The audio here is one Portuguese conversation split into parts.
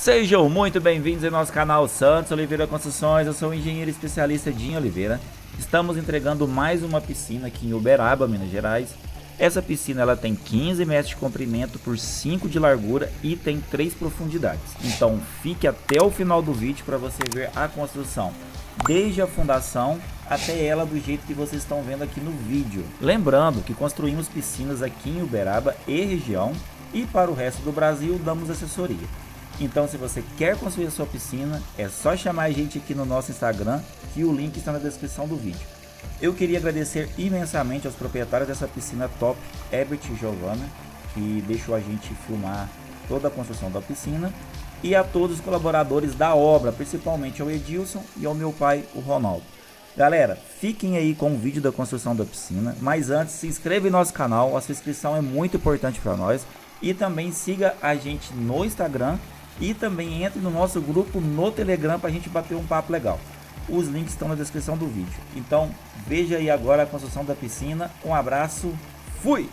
Sejam muito bem-vindos ao nosso canal Santos Oliveira Construções. Eu sou o engenheiro especialista Dinho Oliveira. Estamos entregando mais uma piscina aqui em Uberaba, Minas Gerais. Essa piscina ela tem 15 metros de comprimento por 5 de largura e tem 3 profundidades. Então fique até o final do vídeo para você ver a construção, desde a fundação até ela do jeito que vocês estão vendo aqui no vídeo. Lembrando que construímos piscinas aqui em Uberaba e região e para o resto do Brasil damos assessoria. Então, se você quer construir a sua piscina, é só chamar a gente aqui no nosso Instagram, que o link está na descrição do vídeo. Eu queria agradecer imensamente aos proprietários dessa piscina top, Herbert e Giovanna, que deixou a gente filmar toda a construção da piscina, e a todos os colaboradores da obra, principalmente ao Edilson e ao meu pai, o Ronaldo. Galera, fiquem aí com o vídeo da construção da piscina, mas antes se inscreva em nosso canal, a sua inscrição é muito importante para nós, e também siga a gente no Instagram e também entre no nosso grupo no Telegram para a gente bater um papo legal. Os links estão na descrição do vídeo. Então veja aí agora a construção da piscina. Um abraço, fui!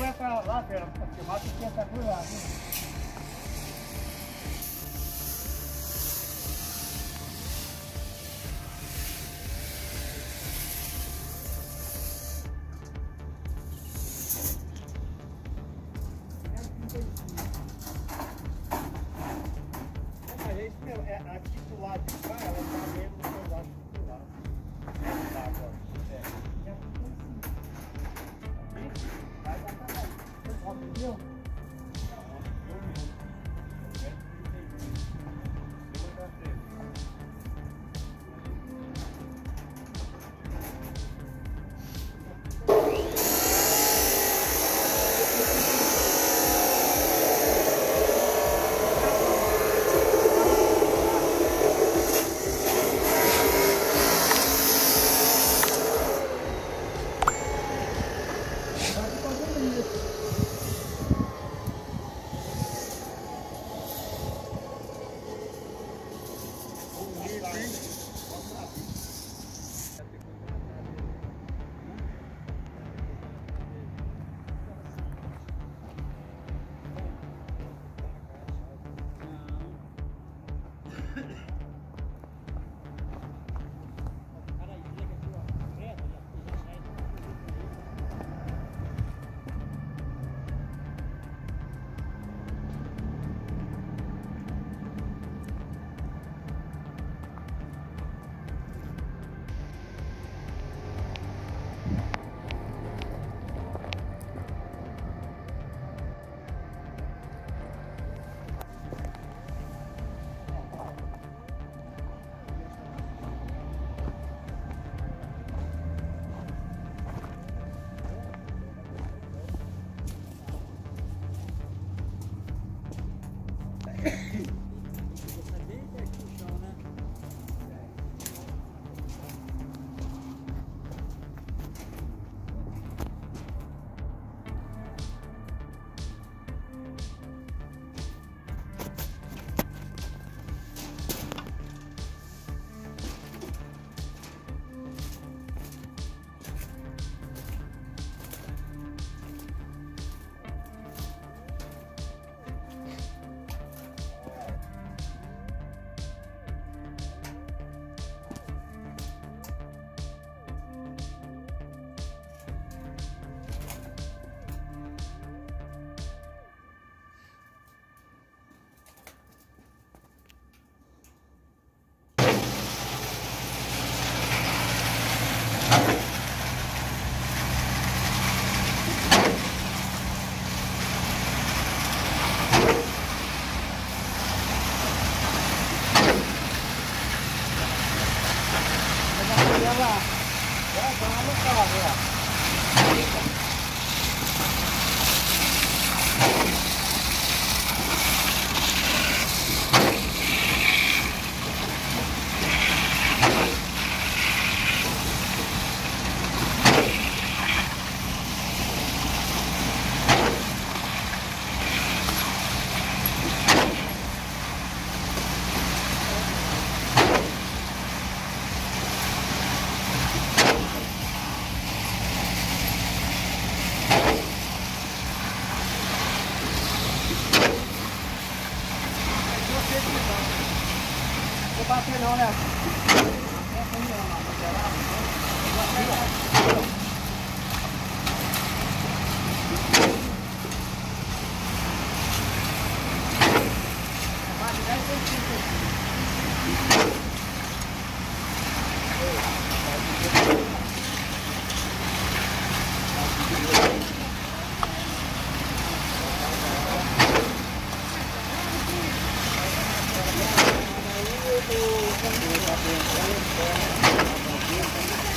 50 lá, pra filmar, 50 por lá. Né? Thank you.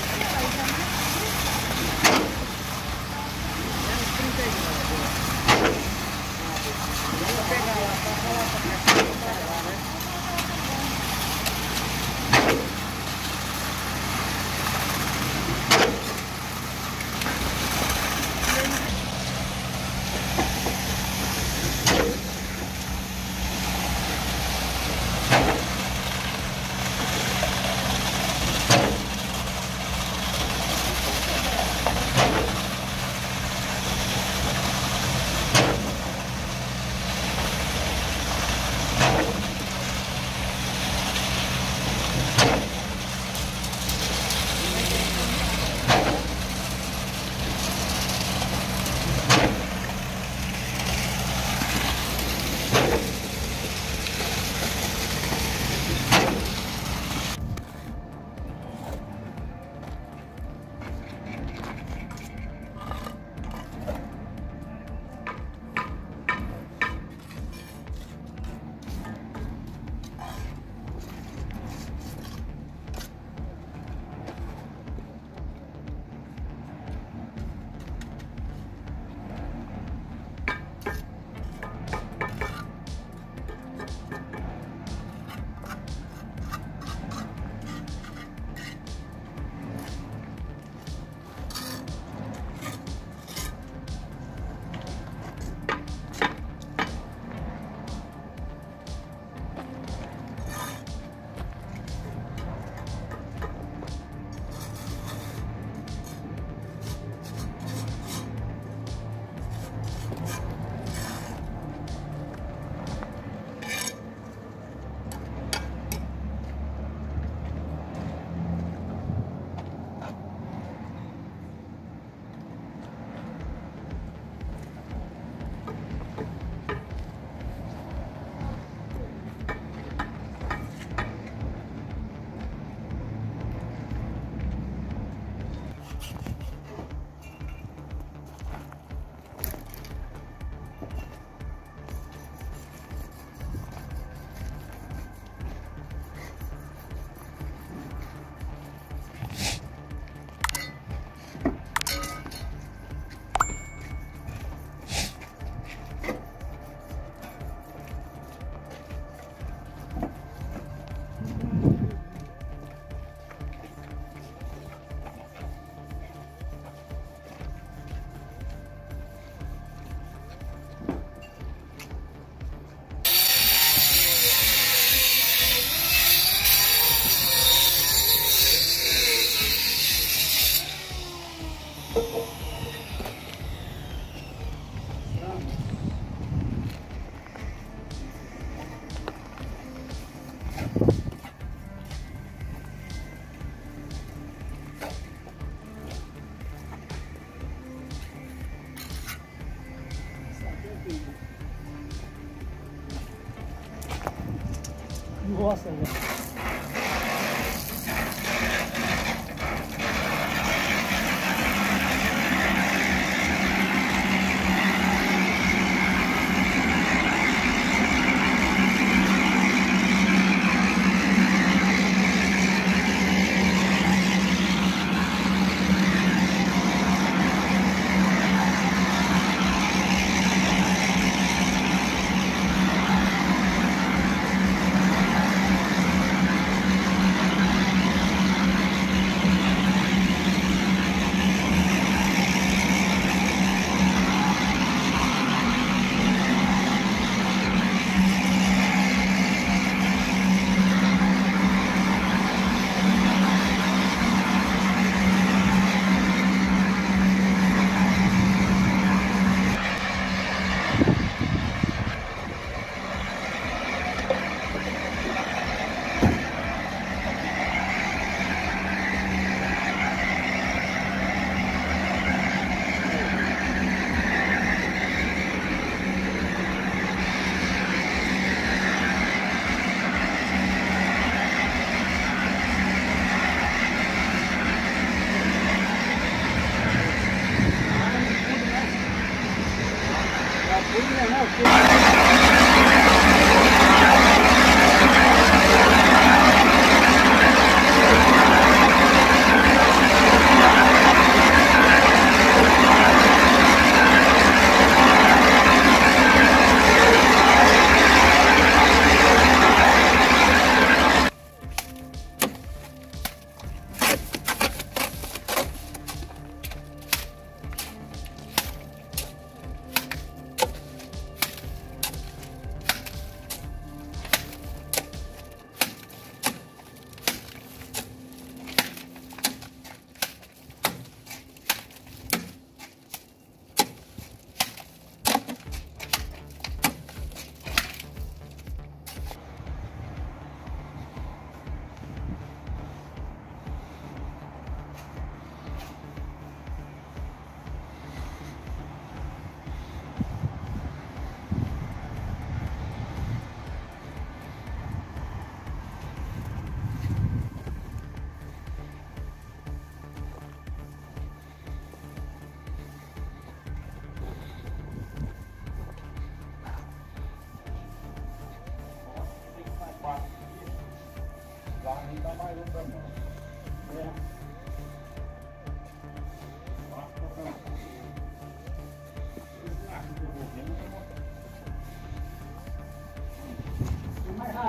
Gosta, né? mais ralinho,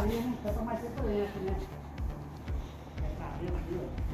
né? Só pra mais suculento, né? Essa ralinha aqui, ó.